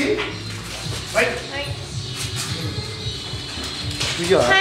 Wait. Wait. Bây giờ.